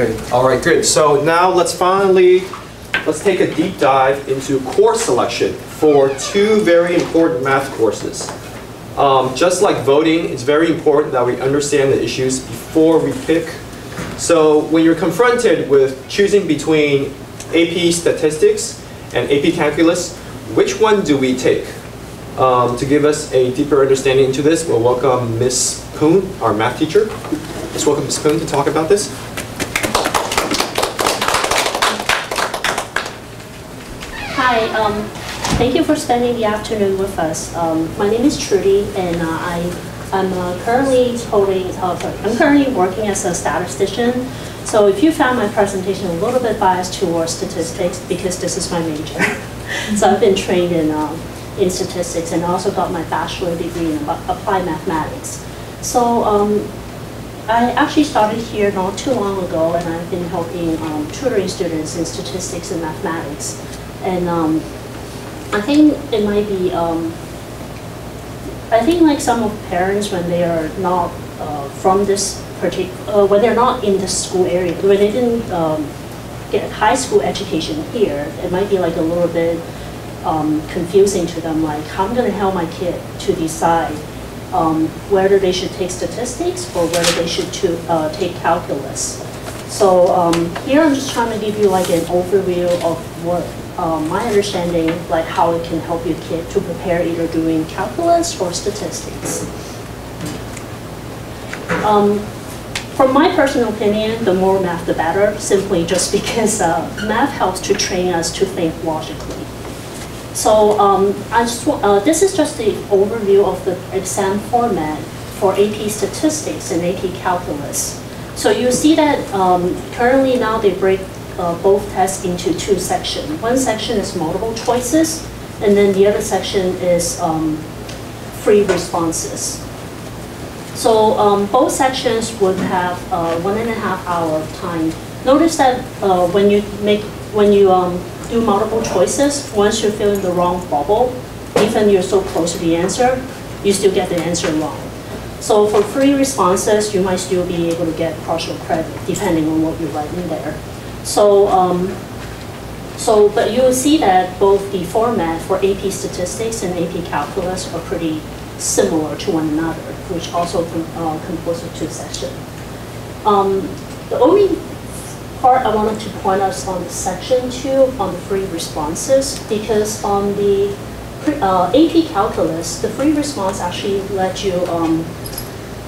Okay, all right, good. So now let's finally, let's take a deep dive into course selection for two very important math courses. Um, just like voting, it's very important that we understand the issues before we pick. So when you're confronted with choosing between AP Statistics and AP Calculus, which one do we take? Um, to give us a deeper understanding into this, we'll welcome Ms. Poon, our math teacher. Let's welcome Ms. Poon to talk about this. Hi, um, thank you for spending the afternoon with us. Um, my name is Trudy, and uh, I, I'm uh, currently holding, uh, I'm currently working as a statistician. So if you found my presentation a little bit biased towards statistics, because this is my major. so I've been trained in, um, in statistics and also got my bachelor degree in applied mathematics. So um, I actually started here not too long ago, and I've been helping um, tutoring students in statistics and mathematics. And um, I think it might be, um, I think like some of parents when they are not uh, from this particular, uh, when they're not in the school area, when they didn't um, get high school education here, it might be like a little bit um, confusing to them, like how am I'm gonna help my kid to decide um, whether they should take statistics or whether they should to, uh, take calculus. So um, here I'm just trying to give you like an overview of what um, my understanding, like how it can help your kid to prepare either doing calculus or statistics. Um, from my personal opinion, the more math, the better, simply just because uh, math helps to train us to think logically. So um, I just uh, this is just the overview of the exam format for AP Statistics and AP Calculus. So you see that um, currently now they break uh, both tests into two sections. One section is multiple choices, and then the other section is um, free responses. So um, both sections would have uh, one and a half hour time. Notice that uh, when you make when you um, do multiple choices, once you fill in the wrong bubble, even you're so close to the answer, you still get the answer wrong. So for free responses, you might still be able to get partial credit depending on what you write in there. So, um, so but you'll see that both the format for AP Statistics and AP Calculus are pretty similar to one another, which also com uh, compose of two sections. Um, the only part I wanted to point out is on the section two on the free responses because on the uh, AP calculus, the free response actually let you um,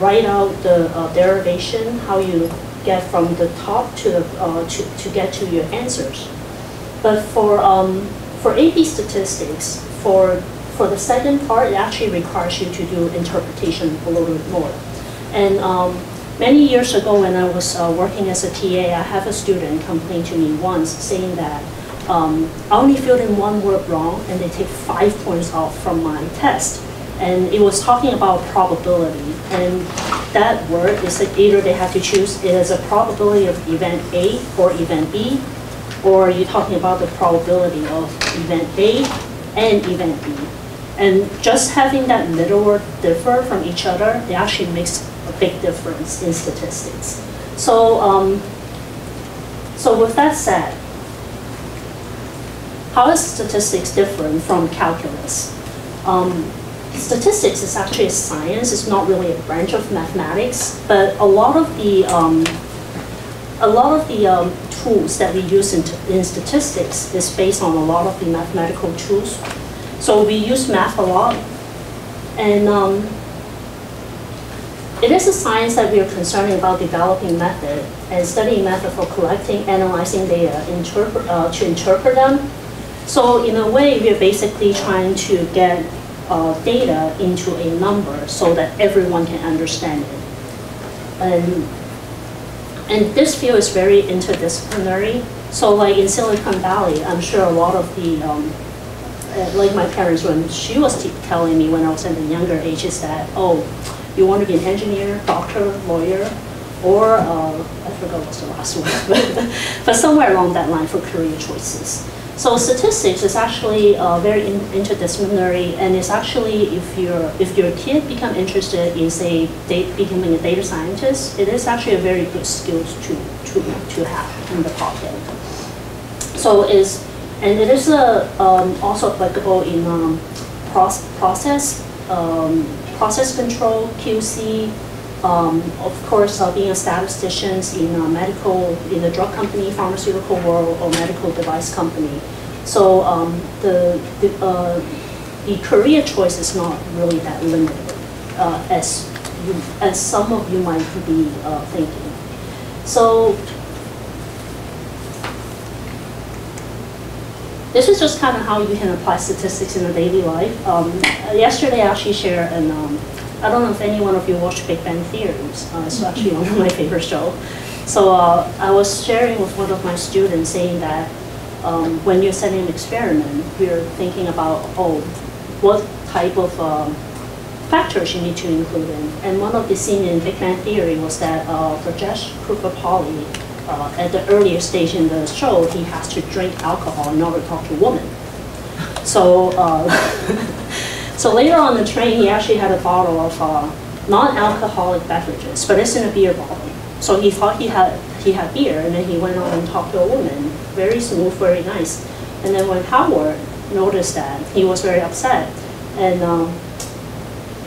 write out the uh, derivation, how you get from the top to the uh, to, to get to your answers. But for um, for AP statistics, for for the second part, it actually requires you to do interpretation a little bit more. And um, Many years ago when I was uh, working as a TA, I have a student complain to me once saying that um, I only filled in one word wrong and they take five points off from my test. And it was talking about probability. And that word is like either they have to choose it as a probability of event A or event B, or you're talking about the probability of event A and event B. And just having that middle word differ from each other, it actually makes a big difference in statistics. So, um, so with that said, how is statistics different from calculus? Um, statistics is actually a science. It's not really a branch of mathematics, but a lot of the um, a lot of the um, tools that we use in, in statistics is based on a lot of the mathematical tools. So we use math a lot, and um, it is a science that we are concerned about developing method and studying method for collecting, analyzing data uh, to interpret them. So in a way, we are basically trying to get uh, data into a number so that everyone can understand it. And, and this field is very interdisciplinary. So like in Silicon Valley, I'm sure a lot of the, um, uh, like my parents, when she was telling me when I was at a younger age, is that, oh, you want to be an engineer, doctor, lawyer, or uh, I forgot what's the last one, but somewhere along that line for career choices. So statistics is actually uh, very in- interdisciplinary, and it's actually if your if your kid become interested in say becoming a data scientist, it is actually a very good skills to to to have in the pocket. So is and it is uh, um, also applicable in um, proc- process um, process control QC. Um, of course, uh, being a statistician in a medical, in the drug company, pharmaceutical world, or medical device company. So um, the the, uh, the career choice is not really that limited uh, as you, as some of you might be uh, thinking. So this is just kind of how you can apply statistics in a daily life. Um, yesterday, I actually shared, and um, I don't know if any one of you watched Big Bang Theories. Uh, it's actually one of my favorite shows. So uh, I was sharing with one of my students saying that um, when you're setting an experiment, you're thinking about, oh, what type of um, factors you need to include in. And one of the scenes in Big Bang Theory was that uh, Rajesh Koothrappali, uh, at the earlier stage in the show, he has to drink alcohol in order to talk to a woman. So, uh, so later on the train, he actually had a bottle of uh, non-alcoholic beverages, but it's in a beer bottle. So he thought he had he had beer, and then he went on and talked to a woman, very smooth, very nice. And then when Howard noticed that, he was very upset, and um,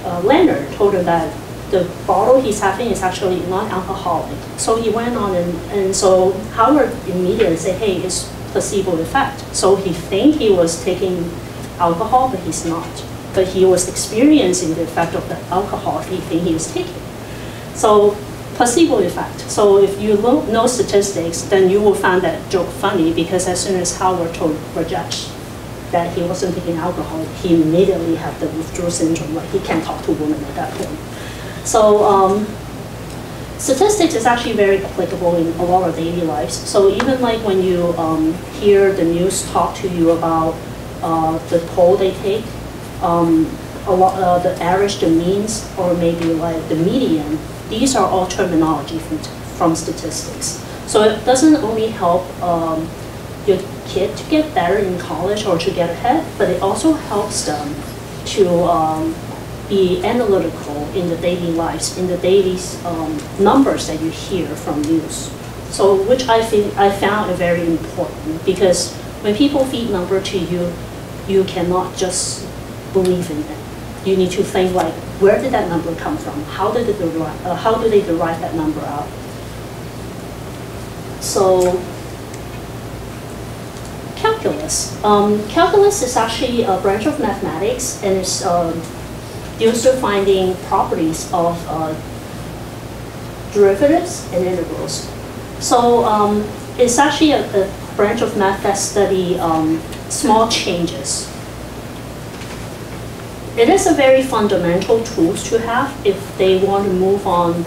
uh, Leonard told him that the bottle he's having is actually non-alcoholic. So he went on and, and so Howard immediately said, hey, it's placebo effect. So he think he was taking alcohol, but he's not. But he was experiencing the effect of the alcohol he think he was taking. So placebo effect. So if you lo- know statistics, then you will find that joke funny because as soon as Howard told Rajesh that he wasn't taking alcohol, he immediately had the withdrawal syndrome, like he can't talk to women at that point. So um, statistics is actually very applicable in a lot of daily lives. So even like when you um, hear the news talk to you about uh, the poll they take, um, a lot, uh, the average, the means, or maybe like the median, these are all terminology from, from statistics. So it doesn't only help um, your kid to get better in college or to get ahead, but it also helps them to um, be analytical in the daily lives, in the daily um, numbers that you hear from news. So which I think I found very important because when people feed number to you, you cannot just believe in it. You need to think like, where did that number come from? How did it derive, uh, how do they derive that number out? So calculus. Um, calculus is actually a branch of mathematics and it's um, used to finding properties of uh, derivatives and integrals. So um, it's actually a, a, branch of math that study um, small changes. It is a very fundamental tool to have if they want to move on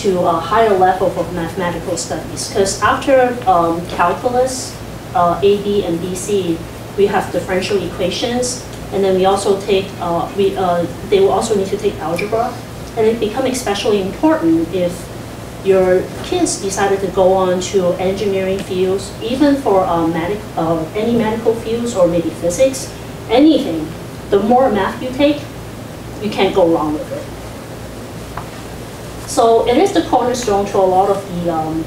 to a higher level of mathematical studies. Because after um, calculus, uh, AB and BC, we have differential equations, and then we also take, uh, we, uh, they will also need to take algebra, and it become especially important if your kids decided to go on to engineering fields, even for uh, medic, uh, any medical fields or maybe physics, anything. The more math you take, you can't go wrong with it. So it is the cornerstone to a lot of the um,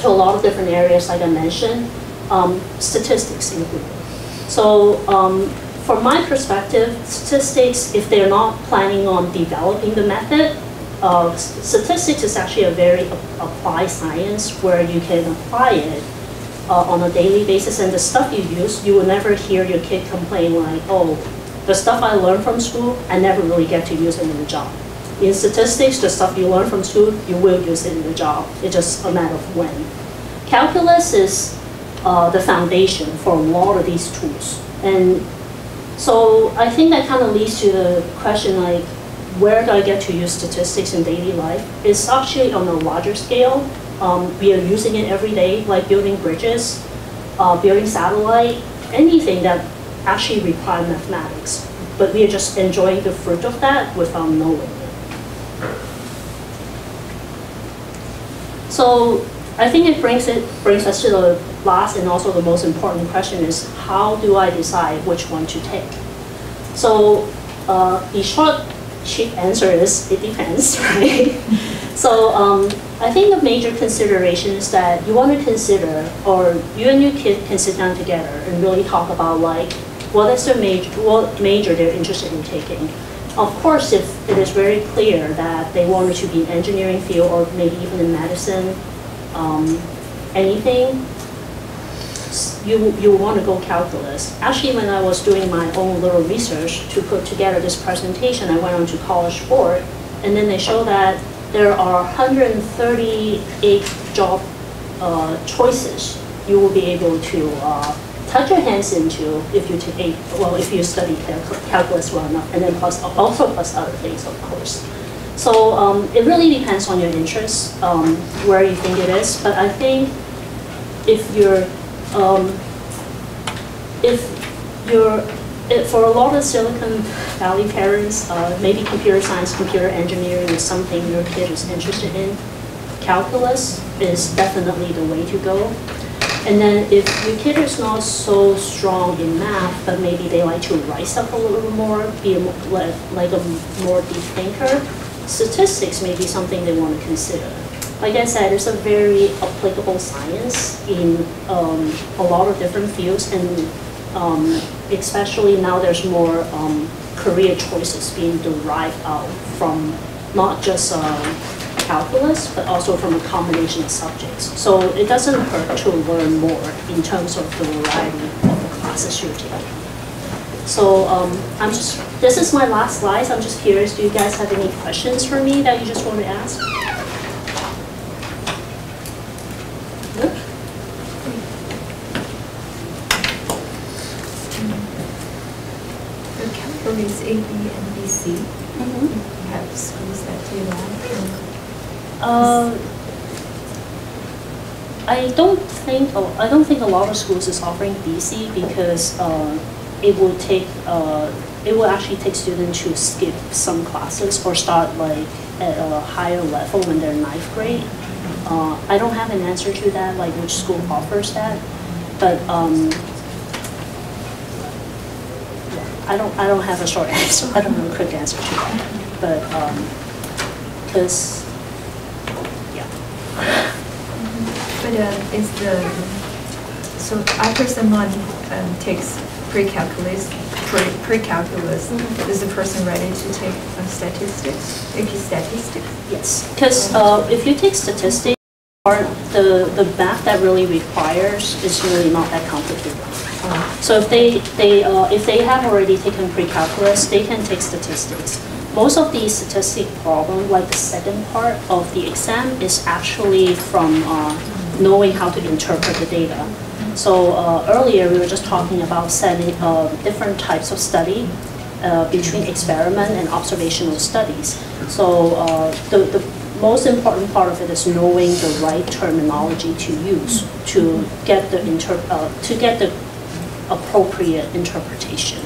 to a lot of different areas, like I mentioned, um, statistics included. So um, from my perspective, statistics, if they're not planning on developing the method, uh, statistics is actually a very applied science where you can apply it uh, on a daily basis. And the stuff you use, you will never hear your kid complain like, oh, the stuff I learned from school, I never really get to use it in the job. In statistics, the stuff you learn from school, you will use it in the job. It's just a matter of when. Calculus is uh, the foundation for a lot of these tools. And so I think that kind of leads to the question like, where do I get to use statistics in daily life? It's actually on a larger scale. Um, we are using it every day, like building bridges, uh, building satellite, anything that actually require mathematics. But we are just enjoying the fruit of that without knowing it. So I think it brings it brings us to the last and also the most important question is how do I decide which one to take? So uh, the short, cheap answer is it depends, right? So um, I think the major consideration is that you want to consider, or you and your kid can sit down together and really talk about like what is their major, what major they're interested in taking. Of course, if it is very clear that they wanted to be in engineering field or maybe even in medicine, um, anything, you, you want to go calculus. Actually, when I was doing my own little research to put together this presentation, I went on to College Board, and then they show that there are 138 job uh, choices you will be able to uh, touch your hands into if you take eight, well, if you study calculus well enough, and then plus also plus other things, of course. So um, it really depends on your interest, um, where you think it is. But I think if you're, um, if you're, if for a lot of Silicon Valley parents, uh, maybe computer science, computer engineering is something your kid is interested in. Calculus is definitely the way to go. And then if your kid is not so strong in math, but maybe they like to write stuff a little more, be a, like, like a more deep thinker, statistics may be something they want to consider. Like I said, it's a very applicable science in um, a lot of different fields, and um, especially now there's more um, career choices being derived out from not just um, calculus, but also from a combination of subjects. So it doesn't hurt to learn more in terms of the variety of the classes you're taking. So um, I'm just, this is my last slide. I'm just curious, do you guys have any questions for me that you just want to ask? Categories A, B, and BC, you have schools that do that. Uh, I don't think, a- I don't think a lot of schools is offering BC because uh, it will take, uh, it will actually take students to skip some classes or start like at a higher level when they're ninth grade. Uh, I don't have an answer to that, like which school offers that, but um, I don't, I don't have a short answer, I don't have a quick answer to that, but, um, because, yeah. But uh, is the, so after someone um, takes pre-calculus, pre- pre-calculus, Mhm. is the person ready to take uh, statistics, AP statistics? Yes, because if you take statistics, or the, the math that really requires is really not that complicated. So if they, they, uh, if they have already taken pre-calculus, they can take statistics. Most of the statistic problem, like the second part of the exam, is actually from uh, knowing how to interpret the data. So uh, earlier, we were just talking about setting uh, different types of study uh, between experiment and observational studies. So the, the most important part of it is knowing the right terminology to use to get the inter, uh, to get the appropriate interpretation.